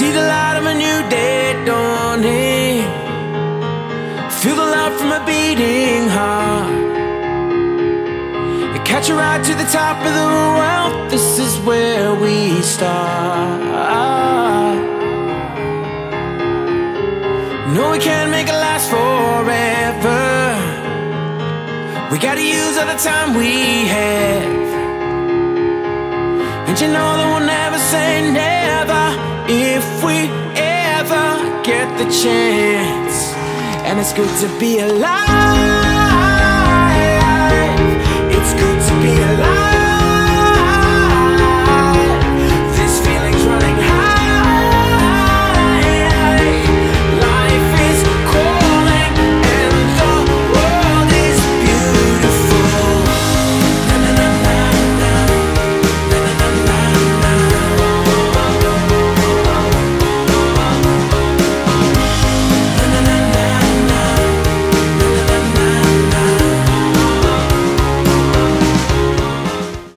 See the light of a new day dawning. Feel the love from a beating heart. Catch a ride to the top of the world. This is where we start. No, we can't make it last forever. We gotta use all the time we have. And you know that we'll never we ever get the chance. And it's good to be alive